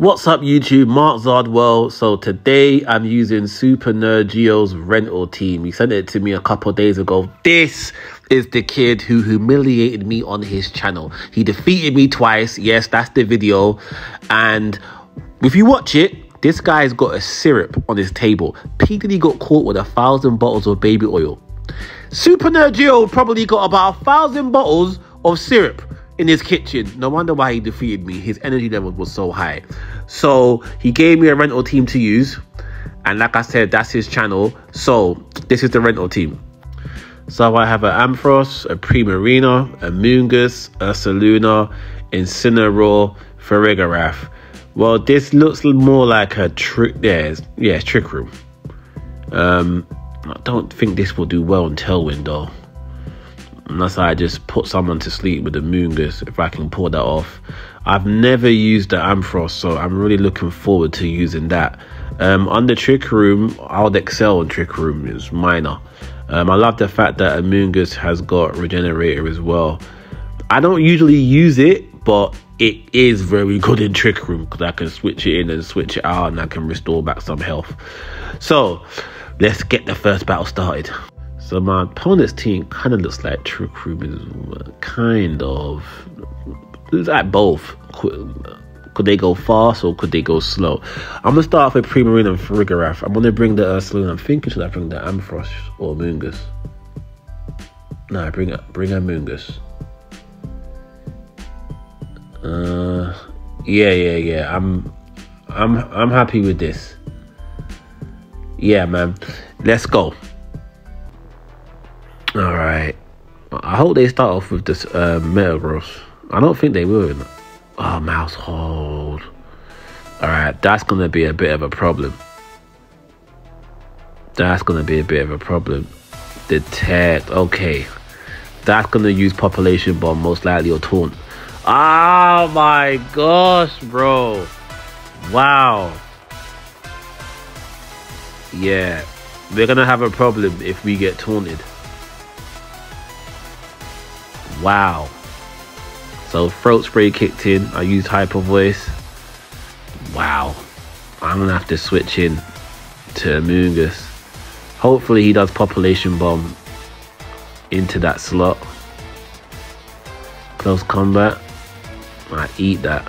What's up YouTube, MarkZard World. So today I'm using Super Nerd Gio's rental team. He sent it to me a couple days ago. This is the kid who humiliated me on his channel. He defeated me twice. Yes, that's the video. And if you watch it, this guy's got a syrup on his table. P. Diddy got caught with a thousand bottles of baby oil. Super Nerd Gio probably got about a thousand bottles of syrup in his kitchen. No wonder why he defeated me. His energy level was so high. So he gave me a rental team to use. And like I said, that's his channel. So this is the rental team. So I have an Ampharos, a Primarina, Amoonguss, a Saluna, Incineroar, Farigiraf. Well, this looks more like a trick. Yeah, yeah, trick room. Um, I don't think this will do well in Tailwind though. Unless I just put someone to sleep with the Amoonguss, if I can pull that off. I've never used the Ampharos, so I'm really looking forward to using that. Um, on the Trick Room, I would excel in Trick Room, is minor. Um, I love the fact that Amoonguss has got Regenerator as well. I don't usually use it, but it is very good in Trick Room because I can switch it in and switch it out and I can restore back some health. So, let's get the first battle started. So my opponent's team kind of looks like Room is kind of it's like both. Could, they go fast or could they go slow? I'm gonna start off with Primarina and Farigiraf. I'm gonna bring the Ursaluna. I'm thinking should I bring the Ampharos or Amoonguss? No, bring it. Bring Amoonguss. Uh, yeah, yeah, yeah. I'm, I'm, I'm happy with this. Yeah, man. Let's go. All right. I hope they start off with this uh, Metagross. I don't think they will. Oh, Maushold. All right, that's gonna be a bit of a problem. That's gonna be a bit of a problem. Detect. Okay, that's gonna use population bomb most likely or taunt. Oh my gosh, bro! Wow. Yeah, we're gonna have a problem if we get taunted. Wow. So throat spray kicked in. I used hyper voice. Wow. I'm gonna have to switch in to Amoonguss. Hopefully he does population bomb into that slot. Close combat. I eat that.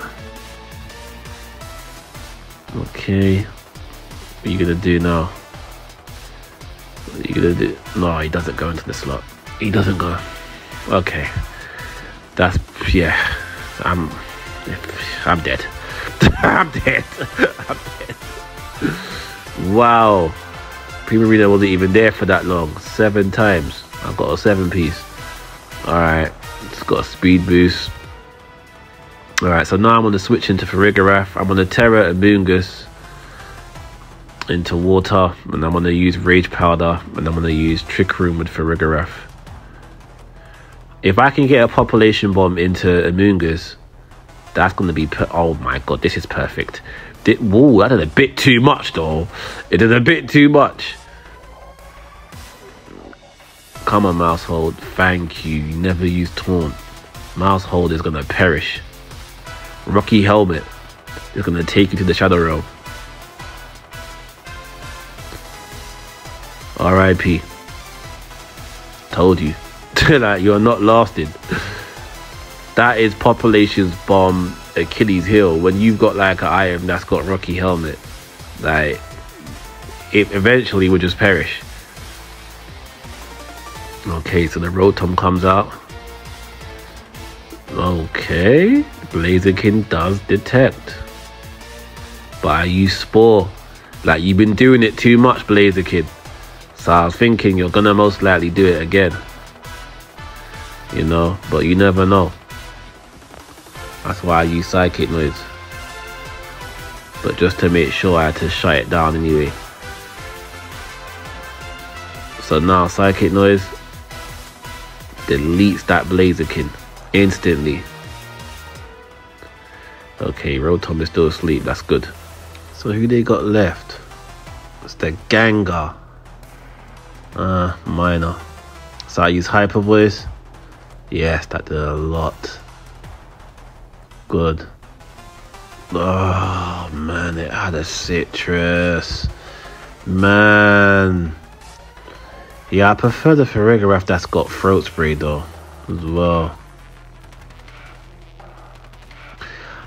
Okay. What are you gonna do now? What are you gonna do? No, he doesn't go into the slot. He doesn't go. Okay. That's yeah. I'm I'm dead. I'm dead. I'm dead. Wow. Primarina wasn't even there for that long. Seven times. I've got a seven piece. Alright. It's got a speed boost. Alright, so now I'm to switch into Farigiraf. I'm to Tera and Amoonguss into water. And I'm to use Rage Powder. And I'm to use Trick Room with Farigiraf. If I can get a population bomb into Amoonguss, that's going to be... oh my god, this is perfect. whoa, that is a bit too much though. It is a bit too much. Come on, Maushold. Thank you. You never use Taunt. Maushold is going to perish. Rocky Helmet is going to take you to the Shadow Realm. R.I.P. Told you. like you're not lasting. That is population's bomb Achilles heel. When you've got like an item that's got Rocky helmet, like it eventually will just perish. Okay, so the Rotom comes out. Okay, Blaziken does detect. But I use Spore. Like, you've been doing it too much, Blaziken. So I was thinking you're gonna most likely do it again you know, but you never know. That's why I use psychic noise. But just to make sure I had to shut it down anyway. So now psychic noise deletes that Blaziken instantly. Okay, Rotom is still asleep, that's good. So who they got left? It's the Gengar. Uh, minor. So I use Hyper Voice. Yes, that did a lot. Good. Oh man, it had a Sitrus. Man. Yeah, I prefer the Farigiraf that's got throat spray though, as well.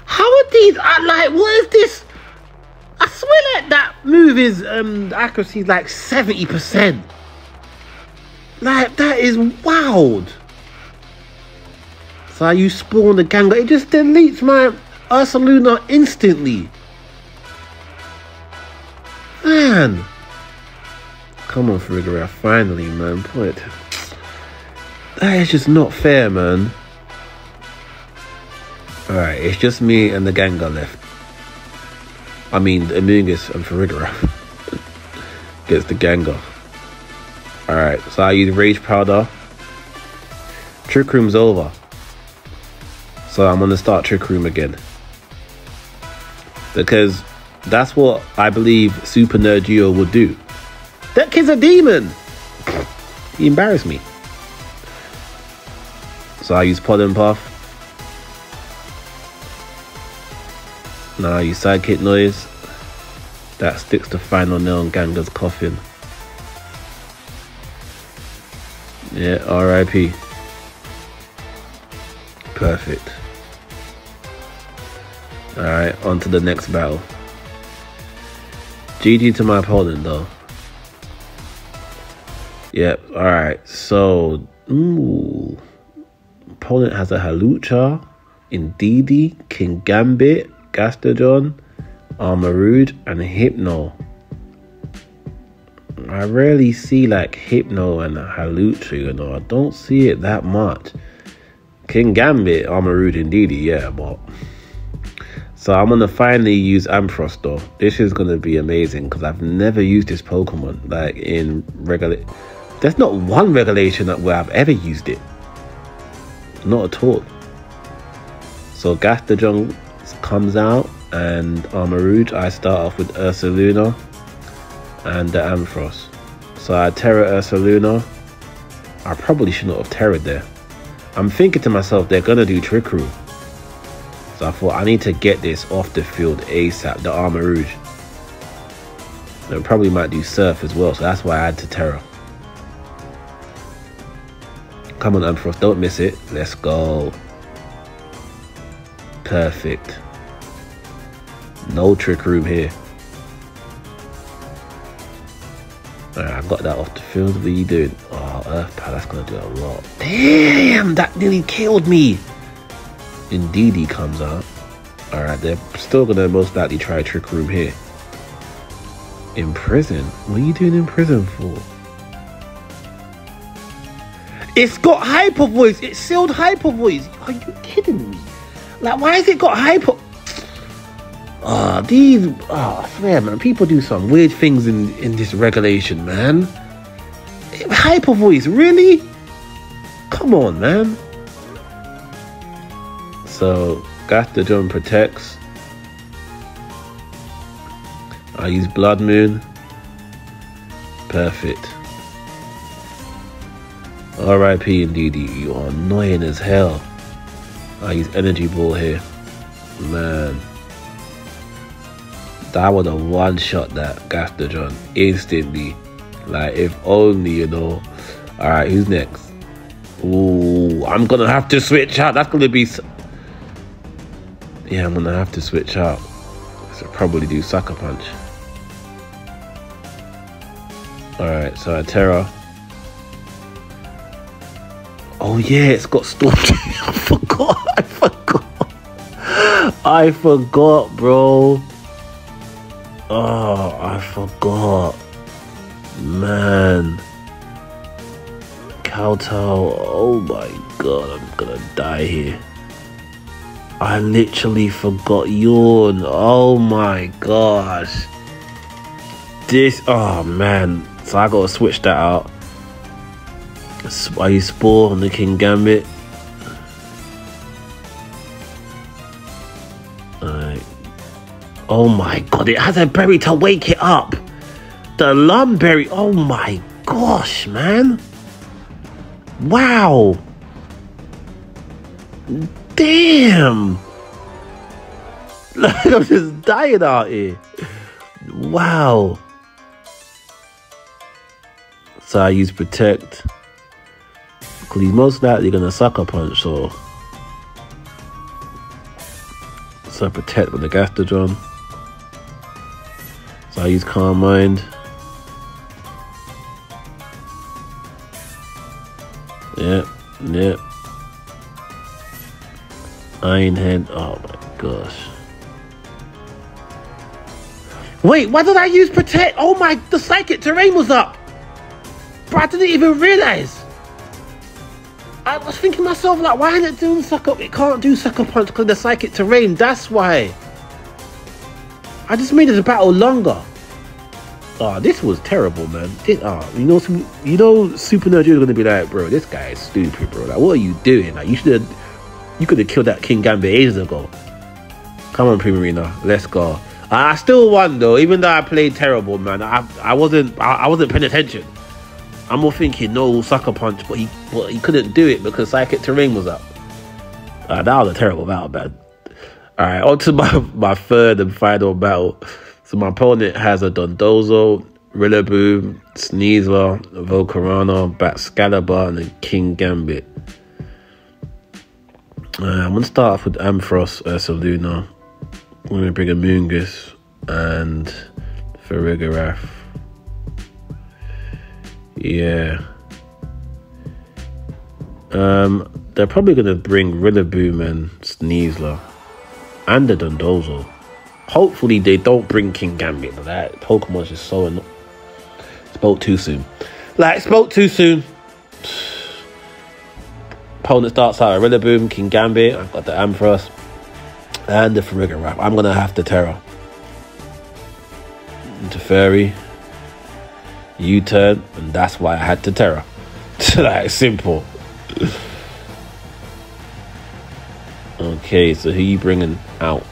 How are these? I like, what is this? I swear like that move is um accuracy like 70%. Like that is wild. So you spawn the Gengar, it just deletes my Ursaluna instantly. Man. Come on, Farigiraf, finally, man. Put That is just not fair, man. Alright, it's just me and the Gengar left. I mean, Amoonguss and Farigiraf. Gets the Gengar. Alright, so I use Rage Powder. Trick Room's over. So I'm gonna start Trick Room again. Because that's what I believe Super Nerd Gio would do. That kid's a demon! He embarrassed me. So I use Pollen Puff. Now I use Psychic Noise. That sticks the final nail on Gengar's coffin. Yeah, RIP. Perfect. Alright, on to the next battle. GG to my opponent though. Yep, alright, so ooh. Opponent has a Hawlucha, Indeedee, Kingambit, Gastrodon, Armarouge, and Hypno. I rarely see like Hypno and Hawlucha, you know. I don't see it that much. Kingambit, Armarouge, Indeedee, yeah, but so I'm gonna finally use Ampharos. This is gonna be amazing because I've never used this Pokemon like in regular. There's not one regulation that where I've ever used it. Not at all. So Gastrodon comes out and Armarouge. I start off with Ursaluna and the. So I Tera Ursaluna. I probably should not have Tera there. I'm thinking to myself, they're gonna do Trick Room. I thought I need to get this off the field ASAP, the Armarouge. They probably might do Surf as well, so that's why I had to Tera. Come on, Ampharos, don't miss it. Let's go. Perfect. No trick room here. Alright, I got that off the field. What are you doing? Oh, Earth Power, that's gonna do a lot. Damn, that nearly killed me. Indeedee comes out. Alright, they're still gonna most likely try Trick Room here. Imprison? What are you doing in prison for? It's got hyper voice. It's sealed hyper voice. Are you kidding me? Like, why has it got hyper? Ah, these. Oh, I swear, man. People do some weird things in in this regulation, man. Hyper voice, really? Come on, man. So Gastrodon protects. I use Blood Moon. Perfect. RIP indeed, you are annoying as hell. I use Energy Ball here. Man. That would have one shot that Gastrodon instantly. Like, if only, you know. Alright, who's next? Ooh, I'm gonna have to switch out. That's gonna be yeah, I'm gonna have to switch out. So probably do sucker punch. Alright, so I Tera. Oh yeah, it's got storm. I forgot. I forgot. I forgot, bro. Oh, I forgot. Man. Kowtow. Oh my god, I'm gonna die here. I literally forgot yawn. Oh my gosh. This, oh man. So I gotta switch that out. I use Spore on the Kingambit. Alright. Oh my god, it has a berry to wake it up. The Lum Berry. Oh my gosh, man. Wow. Damn! I'm just dying out here. Wow. So I use protect. Because he's most likely going to sucker punch, so. So I protect with the Gastrodon. So I use Calm Mind. Yep, yep. Iron Head. Oh my gosh. Wait, why did I use Protect? Oh my, the Psychic Terrain was up. Bro, I didn't even realize. I was thinking myself, like, why isn't it doing Sucker? It can't do Sucker Punch because the Psychic Terrain. That's why. I just made the battle longer. Oh, this was terrible, man. This, oh, you know, you know, Super Nerd is gonna be like, bro, this guy is stupid, bro. Like, what are you doing? Like, you should have, you could have killed that Kingambit ages ago. Come on, Primarina, let's go. I still won though, even though I played terrible, man. I, I wasn't, I, I wasn't paying attention. I'm more thinking no sucker punch, but he, but he couldn't do it because psychic terrain was up. Uh, that was a terrible battle, man. All right, on to my my third and final battle. So my opponent has a Dondozo, Rillaboom, Sneasler, Volcarona, Baxcalibur, and a Kingambit. Uh, I'm gonna start off with Ampharos, Ursaluna. I'm gonna bring Amoonguss and Farigiraf. Yeah. Um, they're probably gonna bring Rillaboom and Sneasler and the Dondozo. Hopefully they don't bring Kingambit. That Pokemon's just so annoying. Spoke too soon. Like spoke too soon. Opponent starts out a Rillaboom, Kingambit. I've got the Ampharos and the Farigiraf. I'm gonna have to Tera. Into Fairy. U-turn, and that's why I had to Tera. like simple. okay, so who you bringing out?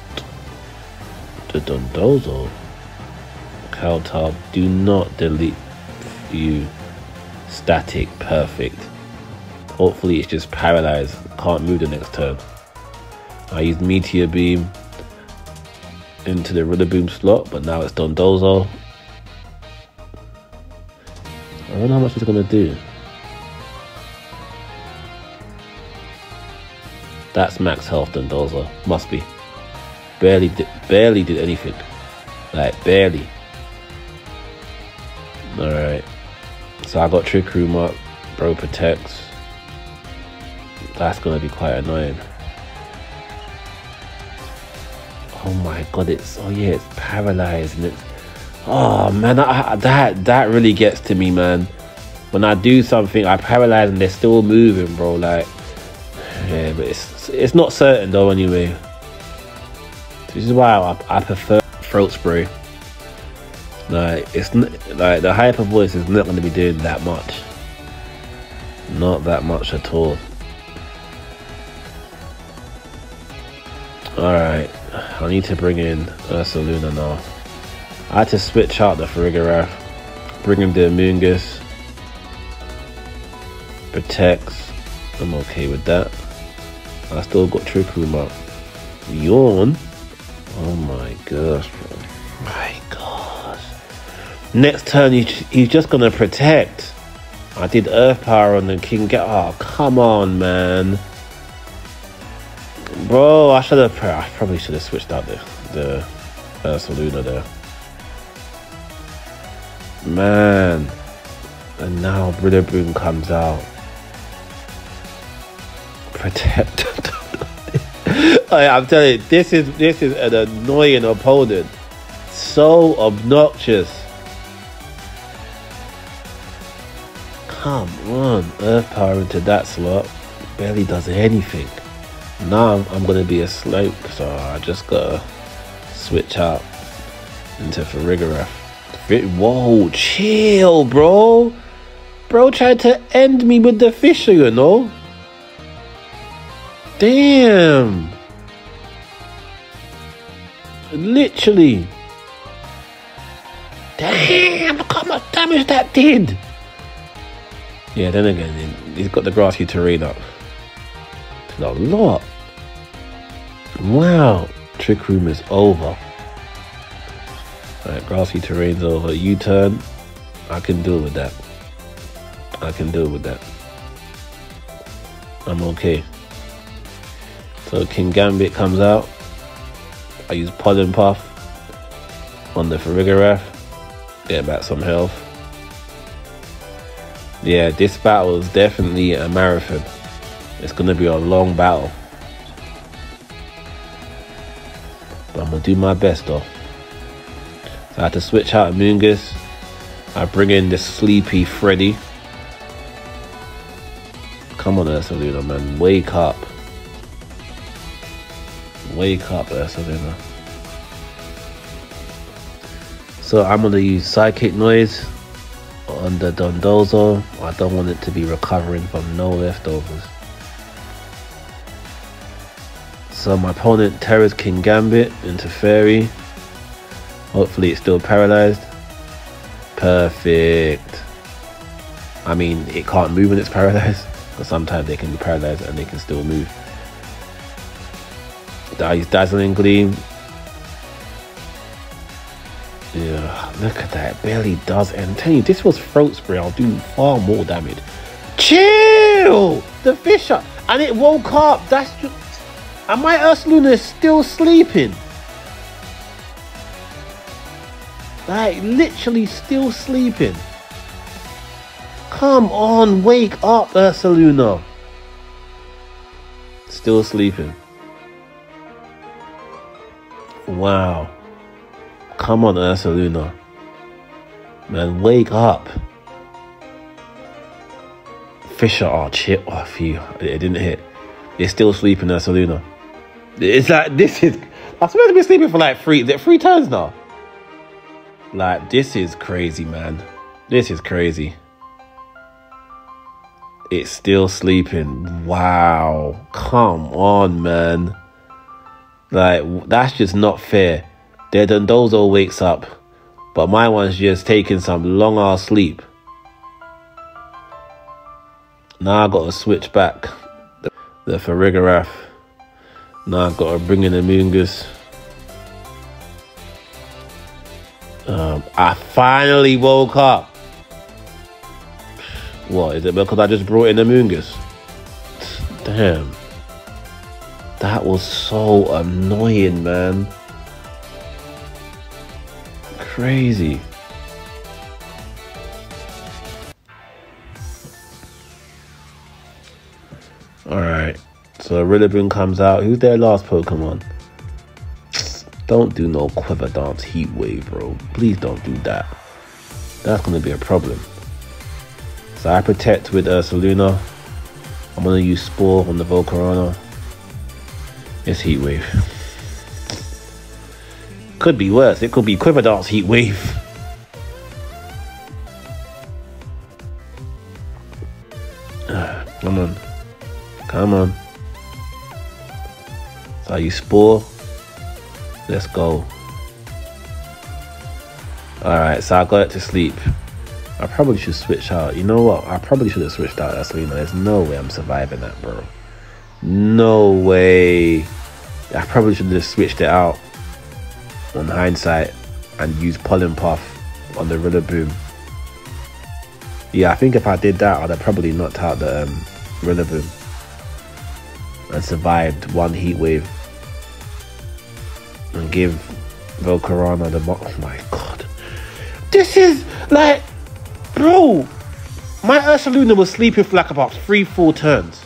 The Dondozo. Kowtow, do not delete you. Static, perfect. Hopefully it's just paralyzed. Can't move the next turn. I used Meteor Beam into the rudder Rillaboom slot, but now it's Dondozo. I don't know how much it's gonna do. That's max health Dondozo. Must be. Barely barely did anything. Like, barely. Alright. So I got Trick Room up. Bro protects. That's gonna be quite annoying. Oh my god, it's oh yeah, it's paralyzed and it's oh man, I, that that really gets to me, man. When I do something, I paralyze and they're still moving, bro. Like, yeah, but it's it's not certain though. Anyway, this is why I, I prefer throat spray. Like it's like the hyper voice is not going to be doing that much. Not that much at all. Alright, I need to bring in Ursaluna now. I had to switch out the Farigiraf, bring him the Amoonguss, protects. I'm okay with that. I still got Trick Room up. Yawn. Oh my gosh, bro. My gosh. Next turn, he's just gonna protect. I did Earth Power on the King. Get oh, come on, man. Bro, I should have. I probably should have switched out the the uh, there. Man, and now Rillaboom comes out. Protect. I'm telling you, this is this is an annoying opponent. So obnoxious. Come on, Earth Power into that slot. Barely does anything. Now I'm, gonna be a slope, so I just gotta switch out into Farigiraf. Whoa, chill, bro. Bro tried to end me with the Fissure, you know. Damn. Literally. Damn, look how much damage that did. Yeah, then again, he's got the grassy terrain up. a lot. Wow. Trick room is over. Alright, grassy terrain's over. U-turn. I can deal with that. I can deal with that. I'm okay. So Kingambit comes out. I use Pollen Puff on the Farigiraf. Get back some health. Yeah, this battle is definitely a marathon. It's gonna be a long battle. But I'm gonna do my best though. So I had to switch out Amoonguss. I bring in this sleepy Freddy. Come on, Ursaluna, man. Wake up. Wake up, Ursaluna. So I'm gonna use Psychic Noise on the Dondozo. I don't want it to be recovering from no leftovers. So my opponent Tera's Kingambit into Fairy. Hopefully it's still paralyzed. Perfect. I mean, it can't move when it's paralyzed. But sometimes they can be paralyzed and they can still move. Dazzling Gleam. Yeah, look at that. Barely does. Telling you, this was Throat Spray. I'll do far more damage. Chill! The Fissure. And it woke up. That's just... And my Ursaluna is still sleeping. Like, literally still sleeping. Come on, wake up, Ursaluna. Still sleeping. Wow. Come on, Ursaluna. Man, wake up. Fissure, oh, chip. off you. It, it didn't hit. It's still sleeping, Ursaluna. It's like this is. I'm supposed to be sleeping for like three. Three turns now. Like this is crazy, man. This is crazy. It's still sleeping. Wow. Come on, man. Like that's just not fair. Their Dondozo wakes up, but my one's just taking some long ass sleep. Now I gotta switch back the, Farigiraf. Now I've got to bring in the Amoonguss. Um, I finally woke up. What, is it because I just brought in the Amoonguss? Damn. That was so annoying, man. Crazy. Alright. So Rillaboom comes out. Who's their last Pokemon? Don't do no quiver dance heat wave, bro. Please don't do that. That's gonna be a problem. So I protect with uh, Ursaluna. I'm gonna use Spore on the Volcarona. It's heat wave. Could be worse. It could be quiver dance heat wave. Come on. Come on. So you spore. Let's go. Alright, so I got to sleep. I probably should switch out. You know what? I probably should have switched out That's There's no way I'm surviving that, bro. No way. I probably should have switched it out on hindsight and used Pollen Puff on the Rillaboom. Yeah, I think if I did that, I'd have probably knocked out the um, Rillaboom and survived one heat wave and give Volcarona the oh my god. This is like bro my Ursaluna was sleeping for like about three four turns.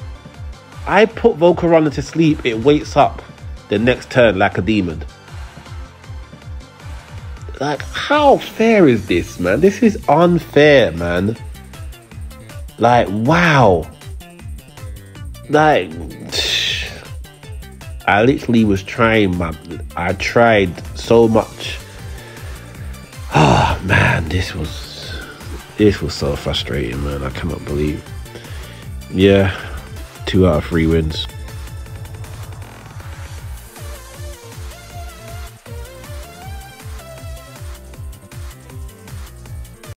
I put Volcarona to sleep it wakes up the next turn like a demon. Like how fair is this man? This is unfair man. Like wow. Like I literally was trying my I tried so much. Oh man, this was this was so frustrating, man. I cannot believe. Yeah, two out of three wins.